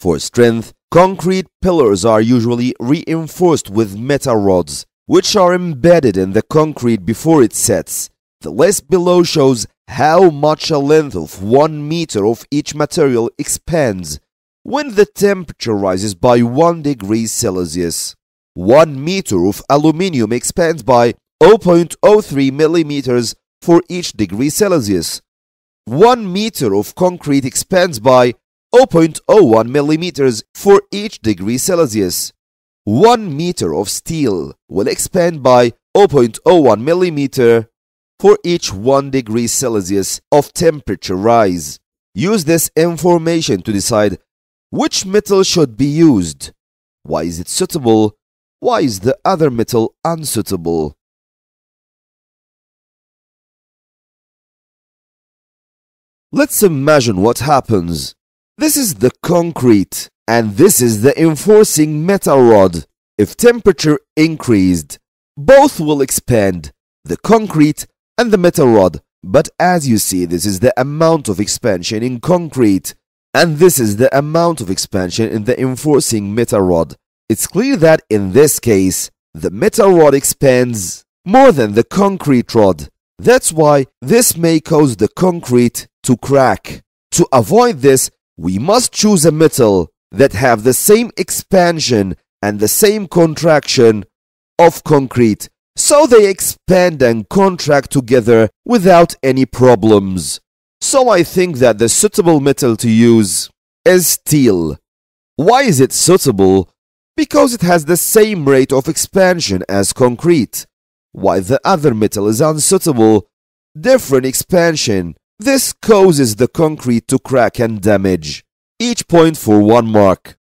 For strength, concrete pillars are usually reinforced with metal rods, which are embedded in the concrete before it sets. The list below shows how much a length of 1 meter of each material expands when the temperature rises by 1 degree Celsius. 1 meter of aluminium expands by 0.03 millimeters for each degree Celsius. 1 meter of concrete expands by 0.01 millimeters for each degree Celsius. 1 meter of steel will expand by 0.01 millimeter for each 1 degree Celsius of temperature rise. Use this information to decide which metal should be used. Why is it suitable? Why is the other metal unsuitable? Let's imagine what happens. This is the concrete and this is the enforcing metal rod. If temperature increased, both will expand, the concrete and the metal rod. But as you see, this is the amount of expansion in concrete and this is the amount of expansion in the enforcing metal rod. It's clear that in this case, the metal rod expands more than the concrete rod. That's why this may cause the concrete to crack. To avoid this, we must choose a metal that have the same expansion and the same contraction of concrete so they expand and contract together without any problems. So I think that the suitable metal to use is steel. Why is it suitable? Because it has the same rate of expansion as concrete, while the other metal is unsuitable, different expansion. This causes the concrete to crack and damage. Each point for one mark.